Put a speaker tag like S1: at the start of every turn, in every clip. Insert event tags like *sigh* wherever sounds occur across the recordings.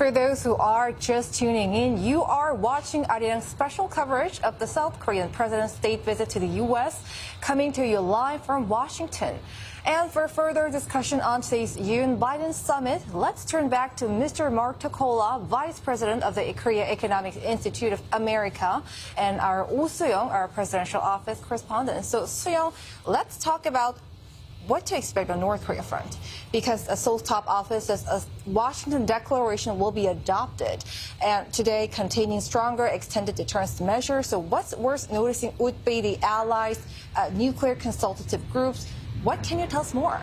S1: For those who are just tuning in, you are watching Arirang's special coverage of the South Korean president's state visit to the U.S., coming to you live from Washington. And for further discussion on today's Yoon Biden summit, let's turn back to Mr. Mark Tokola, Vice President of the Korea Economic Institute of America, and our Oh Soo-young, our presidential office correspondent. So, Soo-young, let's talk about what to expect on North Korea front because a Seoul's top office says a Washington declaration will be adopted and today containing stronger extended deterrence measures. So what's worth noticing would be the allies, uh, nuclear consultative groups. What can you tell us more?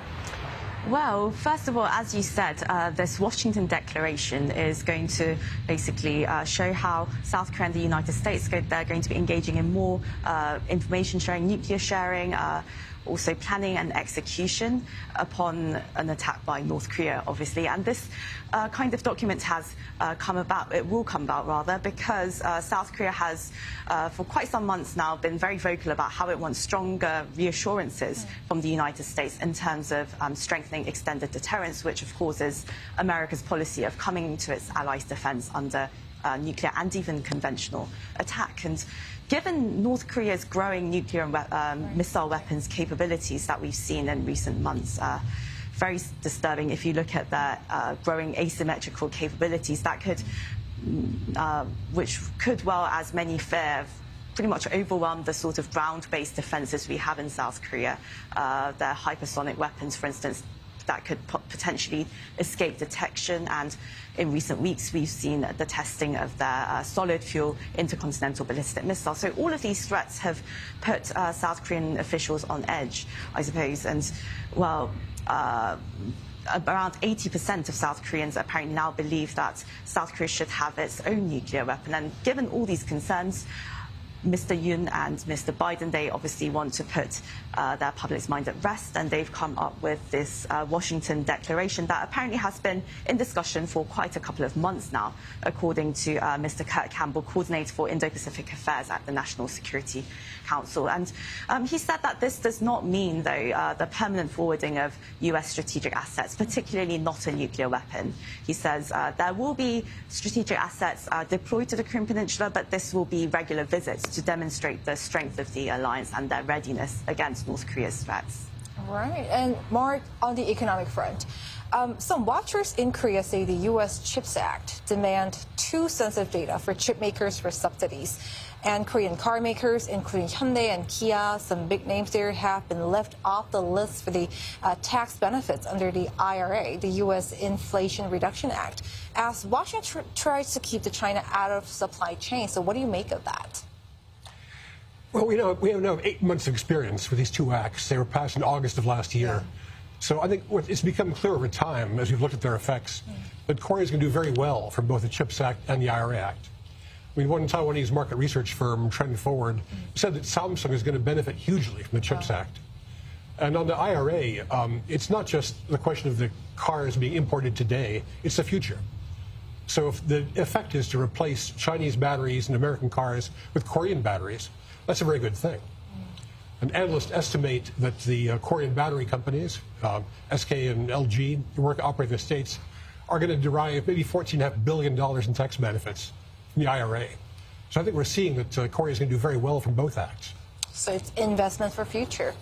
S2: Well, first of all, as you said, uh, this Washington Declaration is going to basically uh, show how South Korea and the United States they're going to be engaging in more uh, information sharing, nuclear sharing uh, also planning and execution upon an attack by North Korea, obviously. And this uh, kind of document has uh, come about, it will come about rather, because uh, South Korea has, uh, for quite some months now, been very vocal about how it wants stronger reassurances mm. from the United States in terms of um, strengthening extended deterrence, which, of course, is America's policy of coming to its allies' defense under uh, nuclear and even conventional attack. And Given North Korea's growing nuclear and um, missile weapons capabilities that we've seen in recent months, uh, very disturbing if you look at their uh, growing asymmetrical capabilities that could, mm, uh, which could well, as many fear, pretty much overwhelm the sort of ground-based defenses we have in South Korea. Uh, their hypersonic weapons, for instance, that could potentially escape detection. And in recent weeks, we've seen the testing of their uh, solid fuel intercontinental ballistic missile. So all of these threats have put uh, South Korean officials on edge, I suppose. And, well, uh, around 80% of South Koreans apparently now believe that South Korea should have its own nuclear weapon. And given all these concerns, Mr. Yoon and Mr. Biden, they obviously want to put uh, their public's mind at rest, and they've come up with this uh, Washington declaration that apparently has been in discussion for quite a couple of months now, according to uh, Mr. Kurt Campbell, coordinator for Indo-Pacific Affairs at the National Security Council. And um, he said that this does not mean, though, uh, the permanent forwarding of U.S. strategic assets, particularly not a nuclear weapon. He says uh, there will be strategic assets uh, deployed to the Korean Peninsula, but this will be regular visits to demonstrate the strength of the alliance and their readiness against North Korea's threats.
S1: Right. And Mark, on the economic front, um, some watchers in Korea say the U.S. CHIPS Act demand too sensitive data for chip makers for subsidies. And Korean car makers, including Hyundai and Kia, some big names there, have been left off the list for the uh, tax benefits under the IRA, the U.S. Inflation Reduction Act, as Washington tr tries to keep the China out of supply chain. So what do you make of that?
S3: Well, we know we have now eight months of experience with these two acts. They were passed in August of last year. Yeah. So I think it's become clear over time, as we've looked at their effects, mm. that Korea is going to do very well from both the CHIPS Act and the IRA Act. I mean, one Taiwanese market research firm, TrendForce, mm. said that Samsung is going to benefit hugely from the CHIPS wow. Act. And on the IRA, um, it's not just the question of the cars being imported today, it's the future. So if the effect is to replace Chinese batteries in American cars with Korean batteries, that's a very good thing. And analysts estimate that the uh, Korean battery companies, uh, SK and LG, who work operate in the States, are going to derive maybe $14.5 billion in tax benefits from the IRA. So I think we're seeing that uh, Korea is going to do very well from both acts.
S1: So it's investment for future.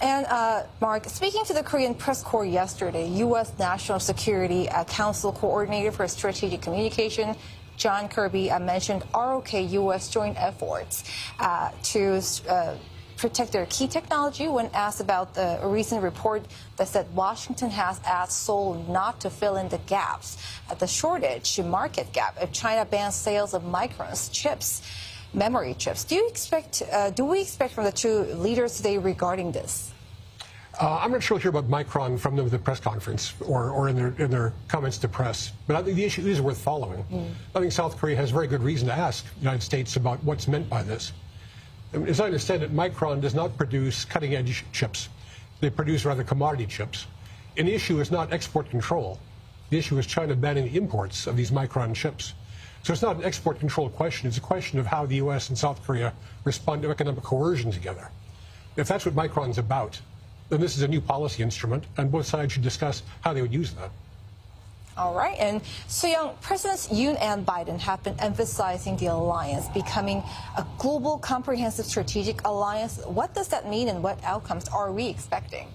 S1: And uh, Mark, speaking to the Korean press corps yesterday, U.S. National Security uh, Council Coordinator for Strategic Communication, John Kirby uh, mentioned ROK U.S. joint efforts uh, to uh, protect their key technology when asked about the recent report that said Washington has asked Seoul not to fill in the gaps at the shortage market gap if China bans sales of Micron's chips, memory chips. Do you expect? Uh, do we expect from the two leaders today regarding this?
S3: Uh, I'm not sure we'll hear about Micron from the, the press conference or, or in, their, in their comments to press, but I think the issue is worth following. Mm. I think South Korea has very good reason to ask the United States about what's meant by this. As I understand it, Micron does not produce cutting-edge chips. They produce rather commodity chips. And the issue is not export control. The issue is China banning the imports of these Micron chips. So it's not an export control question. It's a question of how the U.S. and South Korea respond to economic coercion together. If that's what Micron's about, then this is a new policy instrument, and both sides should discuss how they would use that.
S1: All right. And Soo-young, Presidents Yoon and Biden have been emphasizing the alliance becoming a global, comprehensive strategic alliance. What does that mean and what outcomes are we expecting?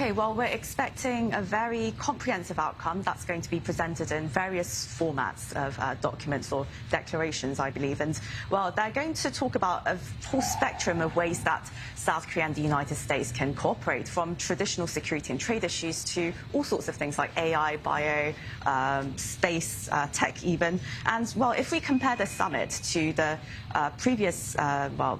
S2: Okay, well, we're expecting a very comprehensive outcome that's going to be presented in various formats of uh, documents or declarations, I believe. And, well, they're going to talk about a full spectrum of ways that South Korea and the United States can cooperate, from traditional security and trade issues to all sorts of things like AI, bio, um, space, uh, tech, even. And, well, if we compare the summit to the uh, previous, uh, well,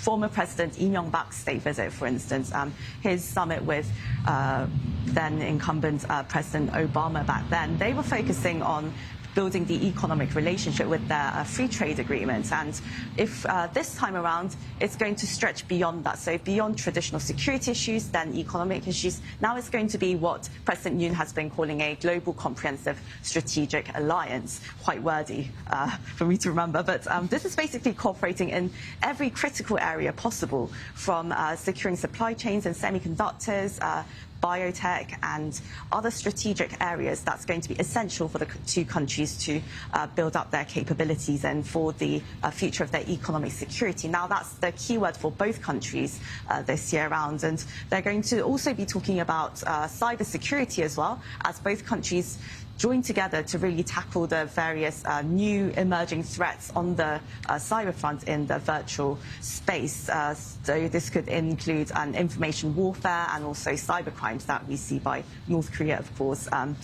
S2: former President Lee Myung-bak's state visit, for instance, um, his summit with uh, then incumbent uh, President Obama back then, they were focusing on building the economic relationship with their uh, free trade agreements. And if uh, this time around, it's going to stretch beyond that. So beyond traditional security issues, then economic issues. Now it's going to be what President Yoon has been calling a global comprehensive strategic alliance. Quite wordy uh, *laughs* for me to remember. But um, this is basically cooperating in every critical area possible, from uh, securing supply chains and semiconductors, uh, biotech, and other strategic areas that's going to be essential for the two countries to uh, build up their capabilities and for the uh, future of their economic security. Now, that's the keyword for both countries uh, this year around. And they're going to also be talking about uh, cyber security as well, as both countries join together to really tackle the various uh, new emerging threats on the uh, cyber front in the virtual space. Uh, so this could include um, information warfare and also cyber crimes that we see by North Korea, of course. Um,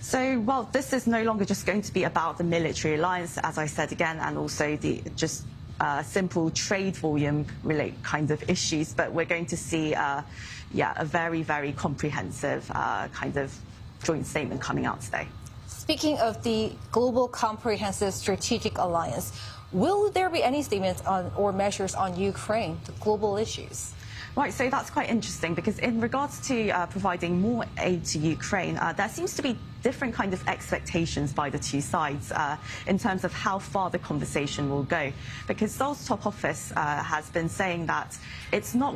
S2: so, well, this is no longer just going to be about the military alliance, as I said again, and also the just uh, simple trade volume relate kind of issues, but we're going to see, uh, yeah, a very, very comprehensive uh, kind of joint statement coming out today.
S1: Speaking of the Global Comprehensive Strategic Alliance, will there be any statements on or measures on Ukraine, the global issues?
S2: Right, so that's quite interesting because in regards to uh, providing more aid to Ukraine, uh, there seems to be different kind of expectations by the two sides uh, in terms of how far the conversation will go. Because Seoul's top office uh, has been saying that it's not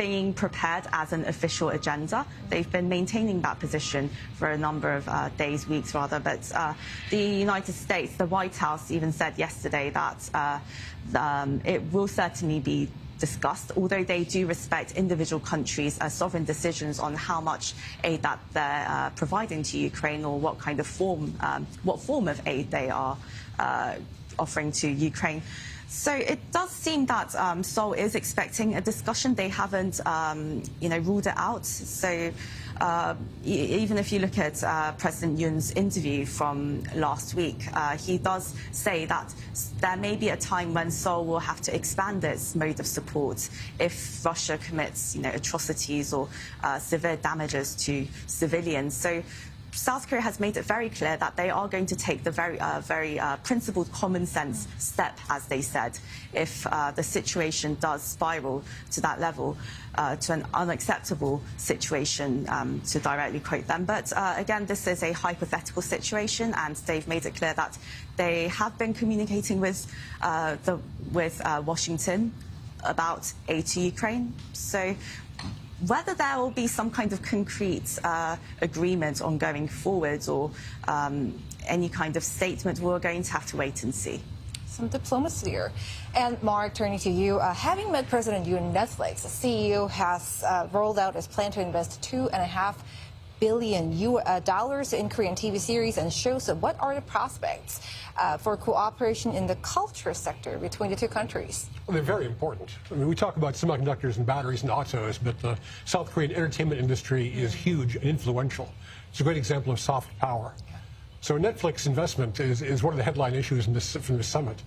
S2: being prepared as an official agenda. They've been maintaining that position for a number of uh, days, weeks rather. But uh, the United States, the White House, even said yesterday that uh, um, it will certainly be discussed, although they do respect individual countries' uh, sovereign decisions on how much aid that they're uh, providing to Ukraine or what kind of form, um, what form of aid they are uh, offering to Ukraine. So it does seem that um, Seoul is expecting a discussion. They haven't, um, you know, ruled it out. So uh, even if you look at uh, President Yoon's interview from last week, uh, he does say that there may be a time when Seoul will have to expand its mode of support if Russia commits, you know, atrocities or uh, severe damages to civilians. So South Korea has made it very clear that they are going to take the very, uh, very uh, principled common sense step, as they said, if uh, the situation does spiral to that level, uh, to an unacceptable situation, um, to directly quote them. But uh, again, this is a hypothetical situation, and they've made it clear that they have been communicating with, uh, the, with Washington about aid to Ukraine. So whether there will be some kind of concrete uh, agreement on going forward or um, any kind of statement, we're going to have to wait and see.
S1: Some diplomacy here. And Mark, turning to you, uh, having met President Yoon, Netflix, the CEO has uh, rolled out his plan to invest two and a half billion uh, dollars in Korean TV series and shows. So what are the prospects uh, for cooperation in the culture sector between the two countries?
S3: Well, they're very important. I mean, we talk about semiconductors and batteries and autos, but the South Korean entertainment industry is huge and influential. It's a great example of soft power. So Netflix investment is, is one of the headline issues this, from the summit.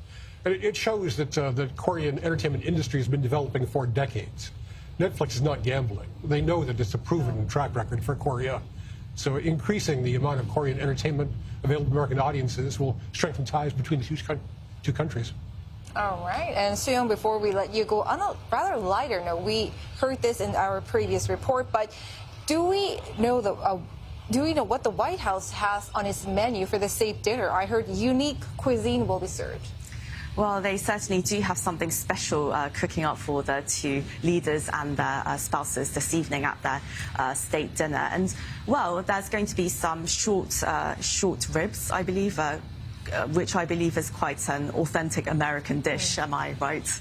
S3: And it, it shows that uh, the Korean entertainment industry has been developing for decades. Netflix is not gambling. They know that it's a proven track record for Korea. So increasing the amount of Korean entertainment available to American audiences will strengthen ties between the two, countries.
S1: All right. And Soo-young, before we let you go, on a rather lighter note, we heard this in our previous report, but do we know the uh, do we know what the White House has on its menu for the state dinner? I heard unique cuisine will be served.
S2: Well, they certainly do have something special uh, cooking up for the two leaders and their uh, spouses this evening at their uh, state dinner. And well, there's going to be some short, uh, short ribs, I believe. Uh, uh, which I believe is quite an authentic American dish, am I right?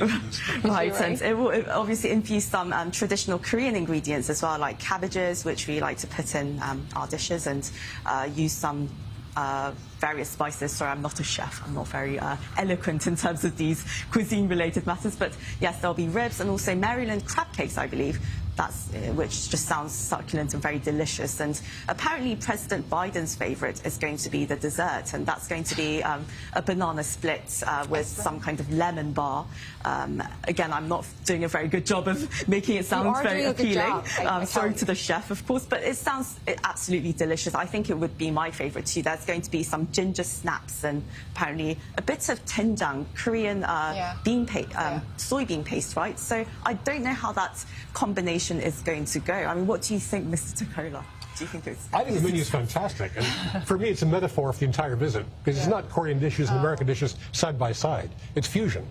S2: right, *laughs* *laughs*
S1: right.
S2: and it will obviously infuse some um, traditional Korean ingredients as well, like cabbages, which we like to put in um, our dishes, and uh, use some uh, various spices. Sorry, I'm not a chef. I'm not very uh, eloquent in terms of these cuisine-related matters. But yes, there'll be ribs and also Maryland crab cakes, I believe. That's, uh, which just sounds succulent and very delicious. And apparently, President Biden's favourite is going to be the dessert, and that's going to be um, a banana split uh, with some kind of lemon bar. Um, again, I'm not doing a very good job of making it sound very
S1: doing a good
S2: appealing.
S1: job, I- I
S2: Um, sorry to the chef, of course, but it sounds absolutely delicious. I think it would be my favourite too. There's going to be some ginger snaps and apparently a bit of doenjang, Korean uh,
S1: Yeah.
S2: bean paste, um,
S1: Yeah.
S2: soybean paste, right? So I don't know how that combination is going to go. I mean, what do you think, Mr. Tokola? Do you think it's?
S3: I think the menu is fantastic. And for me, it's a metaphor for the entire visit because it's not Korean dishes and oh. American dishes side by side. It's fusion.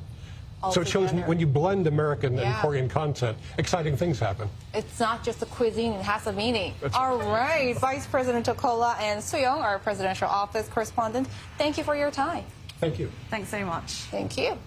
S3: Oh, so it shows when you blend American and Korean content, exciting things happen.
S1: It's not just a cuisine, it has a meaning.
S3: That's
S1: All right, Vice President Tokola and Soo-young, our presidential office correspondent, thank you for your time.
S3: Thank you.
S2: Thanks so much.
S1: Thank you.